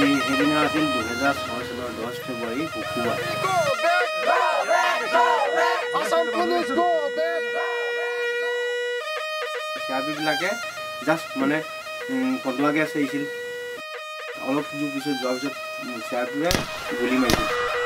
আছিল দুহেজাৰ ছয় চনৰ দহ ফেব্ৰুৱাৰী শুকুৰবাৰ। চি আৰ পিবিলাকে জাষ্ট মানে গেছ আহিছিল অলপ পিছত যোৱাৰ পিছত চি আৰ পিয়ে গুলি মাৰিছিল।